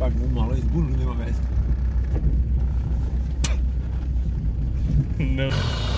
pak um malo esburro de uma vez. Não.